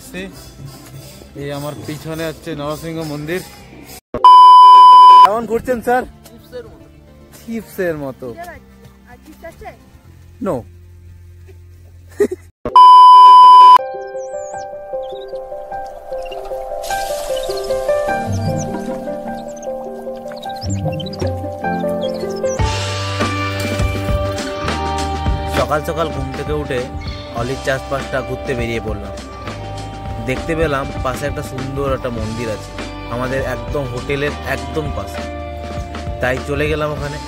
এসেছি। এই আমার পিছনে হচ্ছে নরসিংহ মন্দির। কেমন ঘুরছেন, স্যার? চিপসের মতো। নো সকাল সকাল ঘুম থেকে উঠে অলির চাষবাসটা ঘুরতে বেরিয়ে পড়লাম। দেখতে পেলাম পাশে একটা সুন্দর একটা মন্দির আছে। আমাদের একদম হোটেলের একদম পাশে। তাই চলে গেলাম ওখানে।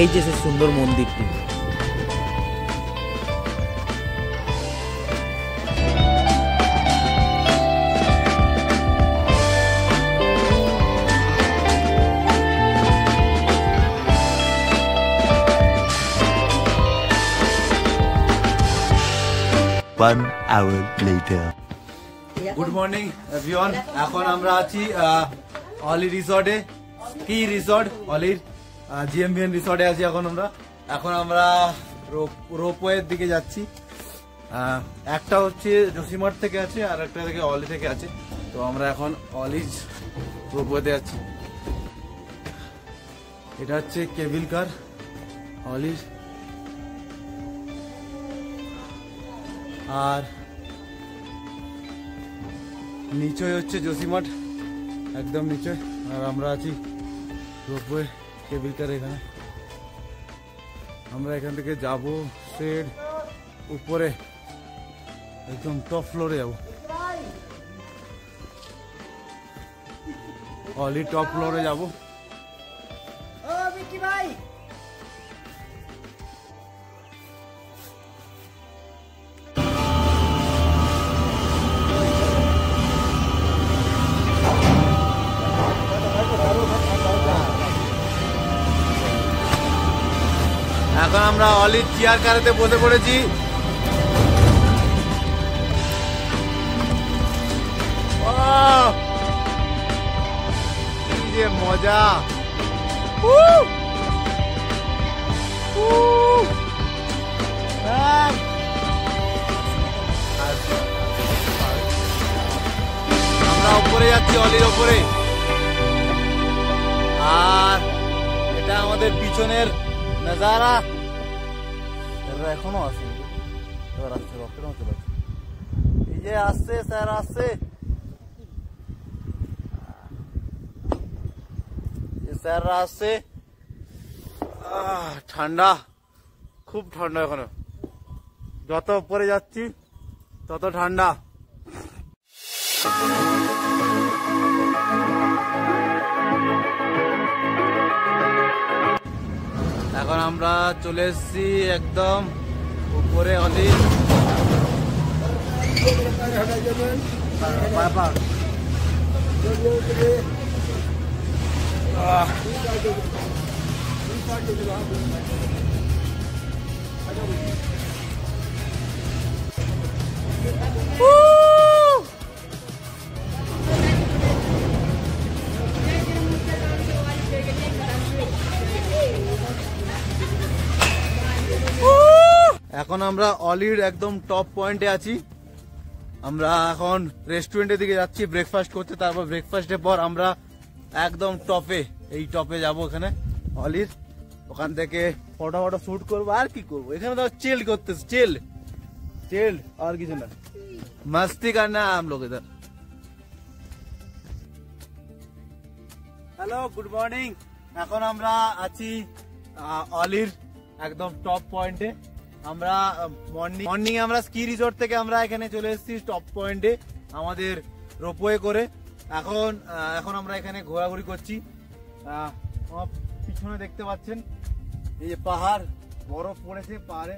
এই যে সে সুন্দর মন্দিরটি। One hour later. Good morning everyone এখন আমরা আছি আহ, অলি রিসর্টে। কি রিসর্ট? অলির জিএমবিএন রিসর্টে আছি এখন আমরা। এখন আমরা রোপওয়ের দিকে যাচ্ছি। একটা হচ্ছে জসিমার থেকে আছে, আর একটা থেকে অলি থেকে আছে। তো আমরা এখন অলিজ রোপওয়েতে যাচ্ছি। এটা হচ্ছে কেবিল কার, অলিজ। আর নিচে হচ্ছে জসিমাঠ। একদম নিচে আর আমরা আছি রোপওয়ে। কেবিল কার এখানে। আমরা এখান থেকে যাব শেড উপরে, একদম টপ ফ্লোরে যাব। অলি টপ ফ্লোরে যাব। এখন আমরা অলির চেয়ার কারেতে বসে পড়েছি। যে মজা! আহ! আমরা উপরে যাচ্ছি, অলির ওপরে আর এটা আমাদের পিছনের নজারা। এরা এখনও আসেনি। এবার আসছে রকেট মতো লাগছে এই যে আসছে, স্যার আসছে। স্যাররা আসছে। ঠান্ডা। খুব ঠান্ডা এখনও। যত উপরে যাচ্ছি, তত ঠান্ডা। আমরা চলে এসেছি একদম উপরে অলি। Woo! এখন আমরা অলির একদম টপ পয়েন্টে আছি। আমরা এখন রেস্টুরেন্টের দিকে যাচ্ছি ব্রেকফাস্ট করতে। তারপর ব্রেকফাস্টের পর আমরা একদম টপে এই টপে যাব এখানে, অলির। ওখান থেকে ফটো ফটো শ্যুট করব। আর কি করব? এখানে তো চেল করতে চেল চেল আর কিছু না। মাস্তি কার না আম লোক হ্যালো গুড মর্নিং এখন আমরা আছি অলির একদম টপ পয়েন্টে আমরা মর্নিং মর্নিং আমরা স্কি রিসোর্ট থেকে আমরা এখানে চলে এসেছি টপ পয়েন্টে আমাদের রোপওয়ে করে। এখন এখন আমরা এখানে ঘোরাঘুরি করছি। আমার পিছনে দেখতে পাচ্ছেন, এই যে পাহাড়, বরফ পড়েছে পাহাড়ে।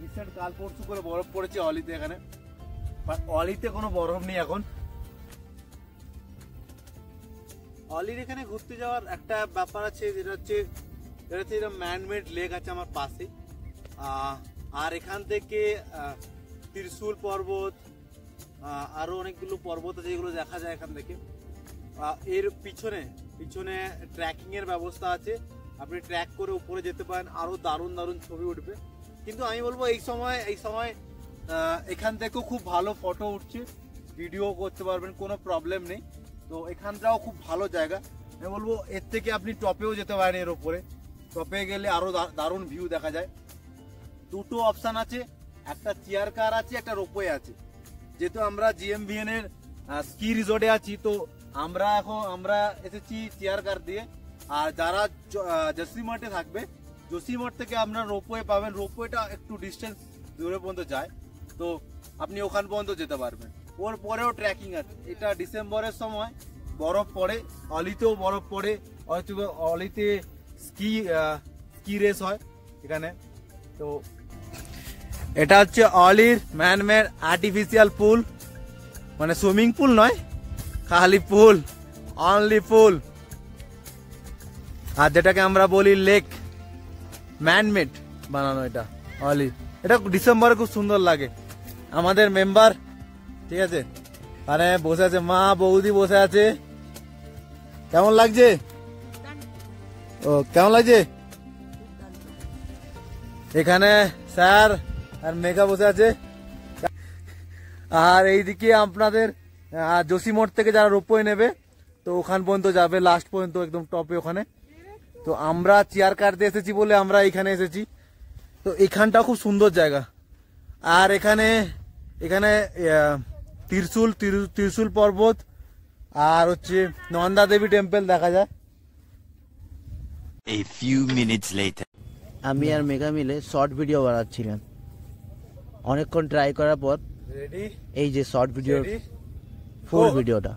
রিসেন্ট কাল পরশু করে বরফ পড়েছে অলিতে এখানে। অলিতে কোনো বরফ নেই এখন। অলির এখানে ঘুরতে যাওয়ার একটা ব্যাপার আছে, যেটা হচ্ছে যেটা হচ্ছে ম্যানমেড লেক আছে আমার পাশে আর এখান থেকে ত্রিশূল পর্বত আহ, আরও অনেকগুলো পর্বত আছে যেগুলো দেখা যায় এখান থেকে। এর পিছনে পিছনে ট্র্যাকিং এর ব্যবস্থা আছে। আপনি ট্র্যাক করে উপরে যেতে পারেন আরও দারুণ দারুণ ছবি উঠবে। কিন্তু আমি বলব এই সময় এই সময় এখান থেকেও খুব ভালো ফটো উঠছে। ভিডিও করতে পারবেন কোনো প্রবলেম নেই। তো এখানটাও খুব ভালো জায়গা। আমি বলব এর থেকে আপনি টপেও যেতে পারেন এর ওপরে টপে গেলে আরও দা- দারুণ ভিউ দেখা যায়। দুটো অপশান আছে, একটা চেয়ার কার আছে, একটা রোপওয়ে আছে। যেহেতু আমরা জিএমভিএন এর স্কি রিসোর্টে আছি, তো আমরা এখন, আমরা এসেছি চেয়ার কার দিয়ে। আর যারা জসিমঠে থাকবে জসিমঠ থেকে আপনারা রোপওয়ে পাবেন। রোপওয়েটা একটু ডিস্টেন্স দূরে পর্যন্ত যায়, তো আপনি ওখান পর্যন্ত যেতে পারবেন। ওর পরেও ট্রেকিং আছে। এটা ডিসেম্বরের সময়, বরফ পড়ে, অলিতেও বরফ পড়ে অলিতে স্কি স্কি রেস হয় এখানে। তো এটা হচ্ছে অলির ম্যানমেড আর্টিফিশিয়াল পুল মানে সুইমিং পুল নয়, খালি পুল অনলি পুল আর যেটাকে আমরা বলি লেক ম্যানমেড বানানো এটা অলি এটা ডিসেম্বরে খুব সুন্দর লাগে। আমাদের মেম্বার ঠিক আছে? মানে বসে আছে, মা, বৌদি বসে আছে। কেমন লাগছে? ও, কেমন লাগছে? এখানে স্যার আর মেঘা বসে আছে। আর এইদিকে আপনাদের জসিমোড় থেকে যারা রোপওয়ে নেবে তো ওখান পর্যন্ত যাবে লাস্ট পর্যন্ত একদম টপে ওখানে। তো আমরা চেয়ার কাটতে এসেছি বলে আমরা এখানে এসেছি। তো এখানটা খুব সুন্দর জায়গা। আর এখানে এখানে ত্রিশূল ত্রিশূল- ত্রিশূল পর্বত আর হচ্ছে নন্দা দেবী টেম্পল দেখা যায়. আমি আর মেঘা মিলে শর্ট ভিডিও বানাচ্ছিলাম। অনেকক্ষণ ট্রাই করার পর এই যে শর্ট ভিডিও ফুল ভিডিওটা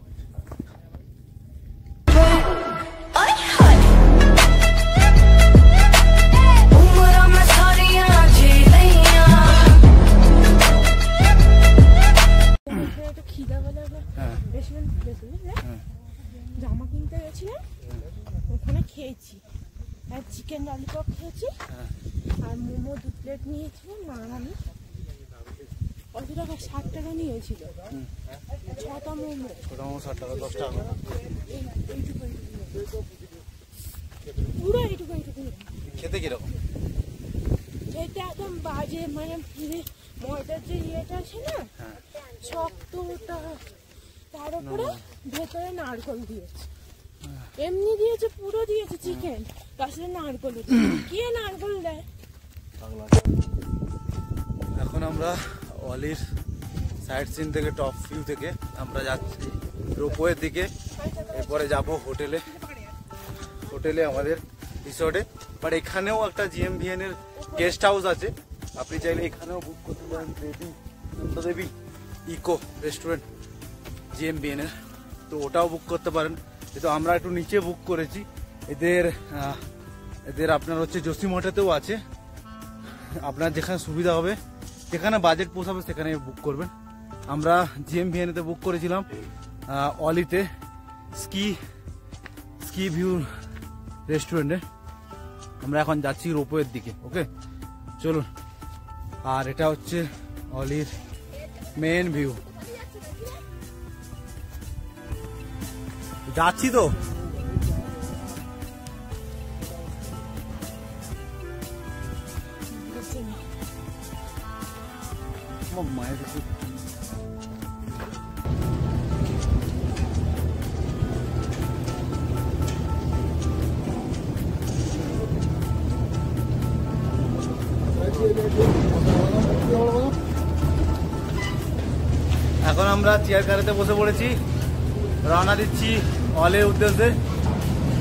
জামা কিনতে ওখানে খেয়েছি আর চিকেন ললিপপ খেয়েছি। আর মোমো দু প্লেট নিয়েছিলাম মা আমি কত টাকা ষাট টাকা নিয়েছিল। ছটা মোমো। মোটামুটি ষাট টাকা দশ টাকা। পুরো এইটুকু এইটুকু। খেতে কীরকম? এটা একদম বাজে মানে ময়দার যে ইয়েটা আছে না শক্ত ওটা তার উপরে ভেতরে নারকল দিয়েছে। এমনি দিয়েছে পুরো দিয়েছে চিকেন। তার সাথে নারকল কে নারকল দেয়? এখন আমরা অলির সাইড সিন থেকে টপ ভিউ থেকে আমরা যাচ্ছি। রোপওয়ের দিকে, এরপরে যাব হোটেলে। হোটেলে আমাদের রিসোর্টে বাট এখানেও একটা জিএমভিএন এর গেস্ট হাউস আছে। আপনি চাইলে এখানেও বুক করতে পারেন। দেবী ইকো রেস্টুরেন্ট জিএমভিএন এর। তো ওটাও বুক করতে পারেন। কিন্তু আমরা একটু নিচে বুক করেছি। এদের এদের আপনার হচ্ছে জসিমঠাতেও আছে। আপনার যেখানে সুবিধা হবে যেখানে বাজেট পোষাবে সেখানে বুক করবেন। আমরা জিএম ভিএনএতে বুক করেছিলাম অলিতে স্কি স্কি ভিউ রেস্টুরেন্টে আমরা এখন যাচ্ছি রোপওয়ের দিকে ওকে চলুন। আর এটা হচ্ছে অলির মেন ভিউ যাচ্ছি তো? আমার মায়ের একটু এখন আমরা চেয়ার কারেতে বসে পড়েছি। রওনা দিচ্ছি অলের উদ্দেশ্যে।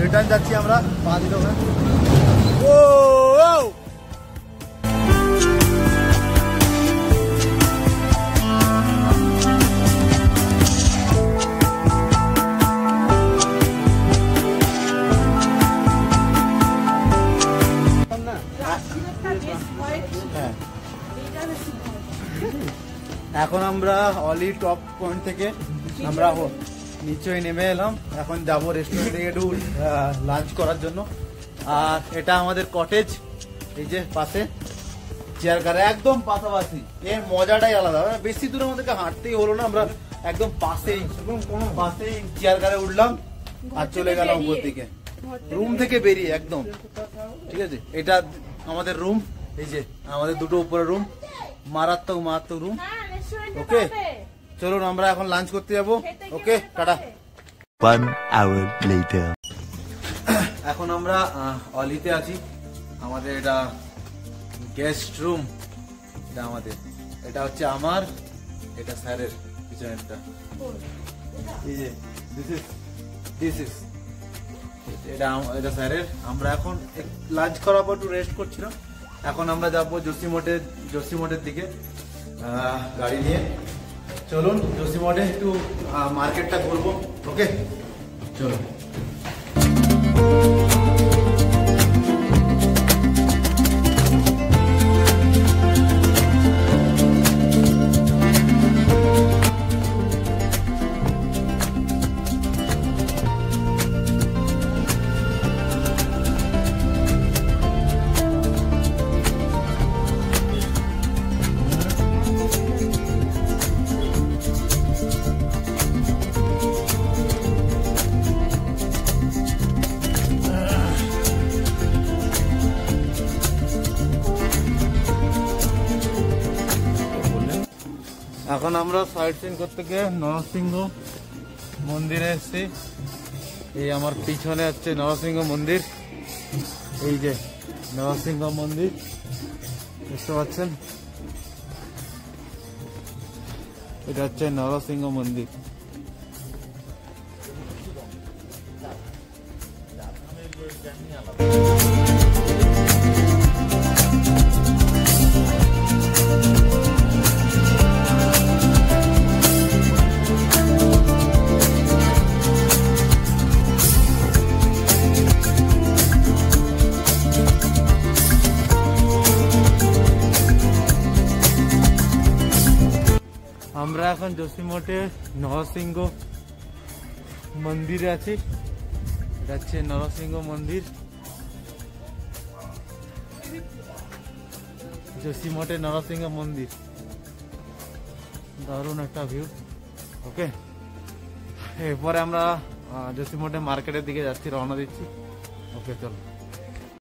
রিটার্ন যাচ্ছি আমরা পা দিল ও! আমরা অলি টপ পয়েন্ট থেকে আমরা নিচে নেমে এলাম। এখন যাব রেস্টুরেন্ট থেকে একটু লাঞ্চ করার জন্য। আর এটা আমাদের কটেজ এই যে পাশে। চেয়ার কারে একদম পাশাপাশি এর মজাটাই আলাদা। মানে বেশি দূরে আমাদেরকে হাঁটতেই হলো না আমরা একদম পাশেই কোনো পাশেই চেয়ার কারে উঠলাম আর চলে গেলাম উপর দিকে। রুম থেকে বেরিয়ে। একদম। ঠিক আছে? এটা আমাদের রুম এই যে আমাদের দুটো উপরে রুম মারাত্মক মারাত্মক রুম হ্যাঁ ওকে চলুন আমরা এখন লাঞ্চ করতে যাব। ওকে টাটা। One hour later. এখন আমরা অলিতে আছি। আমাদের এটা গেস্ট রুম এটা আমাদের। এটা হচ্ছে আমার এটা স্যারের পিছনেরটা। এই যে দিস ইজ দিস ইজ এটা এটা স্যারের। আমরা এখন লাঞ্চ করার পর একটু রেস্ট করছিলাম। এখন আমরা যাব জোশীমঠের জোশীমঠের দিকে গাড়ি নিয়ে। চলুন জোশীমঠে একটু মার্কেটটা করব ওকে? চলুন। এখন আমরা সাইড সিন করতে গিয়ে নরসিংহ মন্দিরে এসেছি। এই আমার পিছনে হচ্ছে নরসিংহ মন্দির। এই যে নরসিংহ মন্দির, দেখতে পাচ্ছেন? এটা হচ্ছে নরসিংহ মন্দির। আমরা এখন জসিমঠে নরসিংহ মন্দিরে আছি। হচ্ছে নরসিংহ মন্দির। জসিমঠে নরসিংহ মন্দির। দারুণ একটা ভিউ ওকে এরপরে আমরা জসিমঠে মার্কেটের দিকে যাচ্ছি, রওনা দিচ্ছি। ওকে চলো।